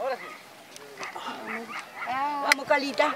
Ahora sí. Vamos, Calita.